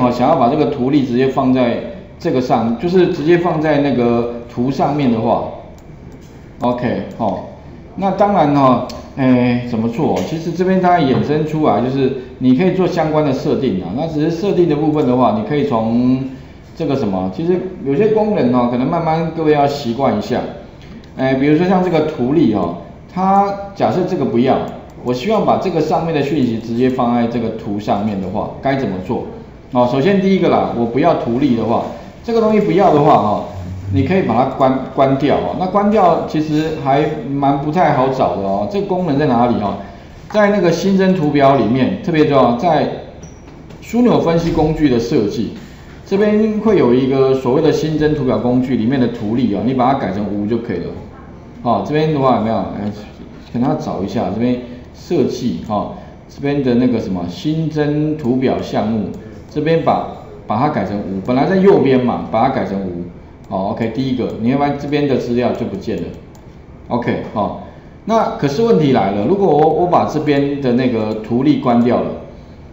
哦，想要把这个图例直接放在这个上，就是直接放在那个图上面的话，OK，哦，那当然呢，哎，怎么做？其实这边它衍生出来就是你可以做相关的设定啊。那只是设定的部分的话，你可以从这个什么，其实有些功能哦，可能慢慢各位要习惯一下。哎，比如说像这个图例哦，它假设这个不要，我希望把这个上面的讯息直接放在这个图上面的话，该怎么做？哦，首先第一个啦，我不要图例的话，这个东西不要的话哦，你可以把它关关掉哦。那关掉其实还蛮不太好找的哦。这个功能在哪里哦？在那个新增图表里面，特别重要，在枢纽分析工具的设计。这边会有一个所谓的新增图表工具里面的图例啊，你把它改成无就可以了。好，这边的话有没有？哎，可能要找一下这边设计哈，这边的那个什么新增图表项目，这边把把它改成无，本来在右边嘛，把它改成无。好，OK，第一个，你要不然这边的资料就不见了。OK，好，那可是问题来了，如果我我把这边的那个图例关掉了。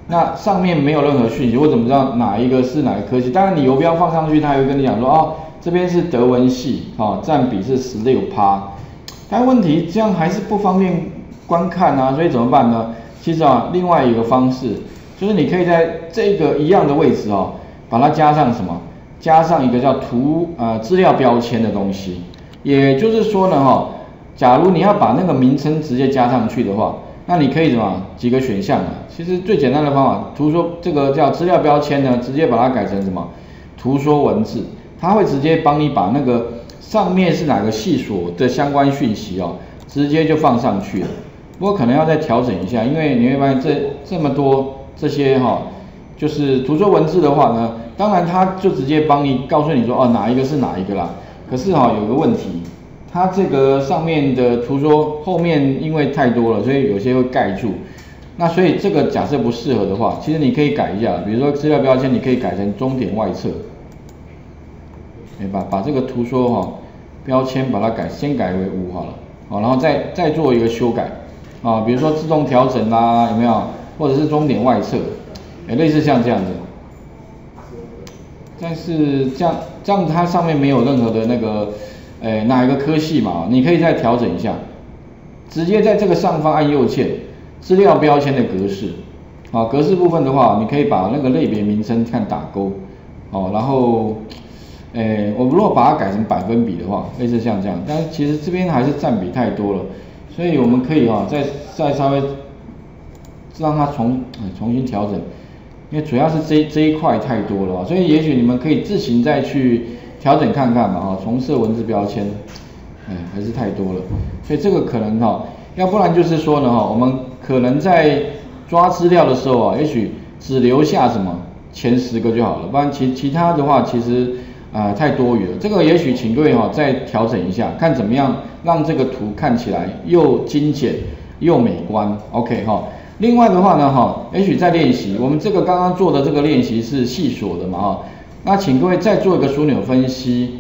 那上面没有任何讯息，我怎么知道哪一个是哪个科系？当然你游标放上去，他会跟你讲说，哦，这边是德文系，哦，占比是十六趴。但问题这样还是不方便观看啊，所以怎么办呢？其实啊，另外一个方式就是你可以在这个一样的位置哦，把它加上什么？加上一个叫图呃资料标签的东西。也就是说呢，哈，假如你要把那个名称直接加上去的话。那你可以什么几个选项啊？其实最简单的方法，图说这个叫资料标签呢，直接把它改成什么？图说文字，它会直接帮你把那个上面是哪个系所的相关讯息哦，直接就放上去了。不过可能要再调整一下，因为你会发现这这么多这些哈，就是图说文字的话呢，当然它就直接帮你告诉你说哦哪一个是哪一个啦。可是哈有一个问题。它这个上面的图说后面因为太多了，所以有些会盖住。那所以这个假设不适合的话，其实你可以改一下，比如说资料标签，你可以改成终点外侧。哎，把把这个图说哈标签把它改，先改为五好了，好，然后再再做一个修改啊，比如说自动调整啦，有没有？或者是终点外侧，哎，类似像这样子。但是这样这样它上面没有任何的那个。哎，哪一个科系嘛？你可以再调整一下，直接在这个上方按右键，资料标签的格式，啊，格式部分的话，你可以把那个类别名称看打勾，哦，然后，哎，我如果把它改成百分比的话，类似像这样，但其实这边还是占比太多了，所以我们可以哈，再再稍微让它重重新调整，因为主要是这这一块太多了，所以也许你们可以自行再去。调整看看嘛，哈，重设文字标签，哎，还是太多了，所以这个可能哈，要不然就是说呢，哈，我们可能在抓资料的时候啊，也许只留下什么前十个就好了，不然其其他的话其实啊太多余了。这个也许请各位哈再调整一下，看怎么样让这个图看起来又精简又美观。OK 哈，另外的话呢，哈，也许在练习，我们这个刚刚做的这个练习是细锁的嘛，哈。那请各位再做一个枢纽分析，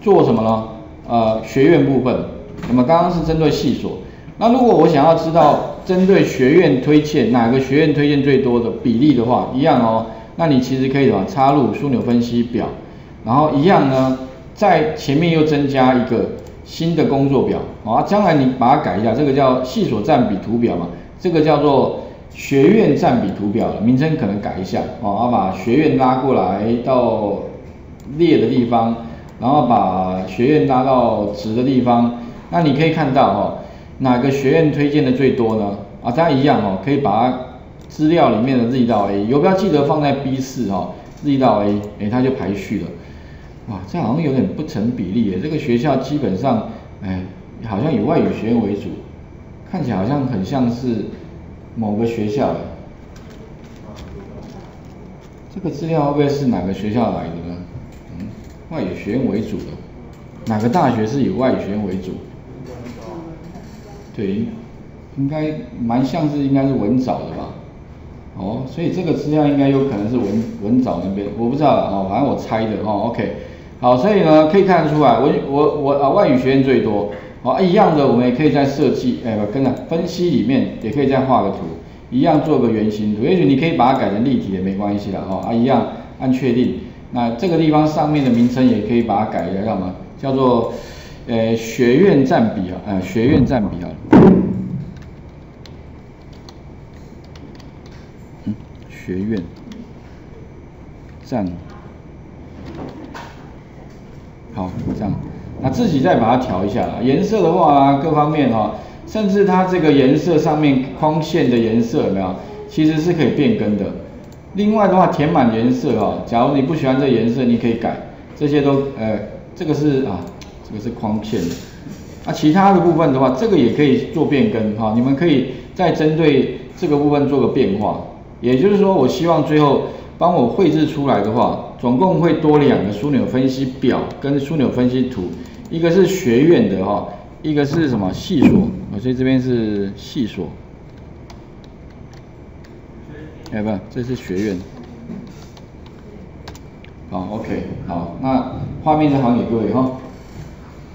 做什么呢？呃，学院部分。那么刚刚是针对系所。那如果我想要知道针对学院推荐哪个学院推荐最多的比例的话，一样哦。那你其实可以什么？插入枢纽分析表，然后一样呢，在前面又增加一个新的工作表。啊，将来你把它改一下，这个叫系所占比图表嘛，这个叫做。学院占比图表名称可能改一下哦，要把学院拉过来到列的地方，然后把学院拉到值的地方。那你可以看到哈，哪个学院推荐的最多呢？啊，大家一样哦，可以把它资料里面的 Z 到 A，游标记得放在 B 四哈，Z 到 A，哎，它就排序了。哇，这好像有点不成比例耶。这个学校基本上，哎，好像以外语学院为主，看起来好像很像是。某个学校的，这个资料会不会是哪个学校来的呢？嗯，外语学院为主的，哪个大学是以外语学院为主？对，应该蛮像是应该是文藻的吧？哦，所以这个资料应该有可能是文文藻那边，我不知道哦，反正我猜的哦。OK，好，所以呢可以看得出来，我我我啊外语学院最多。好，一样的，我们也可以在设计，哎，不，跟着分析里面也可以再画个图，一样做个圆形图，也许你可以把它改成立体也没关系的哈，啊一样按确定。那这个地方上面的名称也可以把它改一下，叫什么？叫做呃学院占比啊，呃学院占比啊。嗯，学院占好这样，那自己再把它调一下啦。颜色的话，各方面哈。甚至它这个颜色上面框线的颜色有没有？其实是可以变更的。另外的话，填满颜色哈，假如你不喜欢这颜色，你可以改。这些都呃，这个是啊，这个是框线。啊，其他的部分的话，这个也可以做变更哈。你们可以再针对这个部分做个变化。也就是说，我希望最后帮我绘制出来的话，总共会多两个枢纽分析表跟枢纽分析图，一个是学院的哈。一个是什么细锁，所以这边是系所，哎不，这是学院。好，OK，好，那画面再还给各位哈，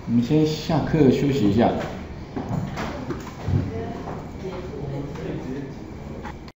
我们先下课休息一下。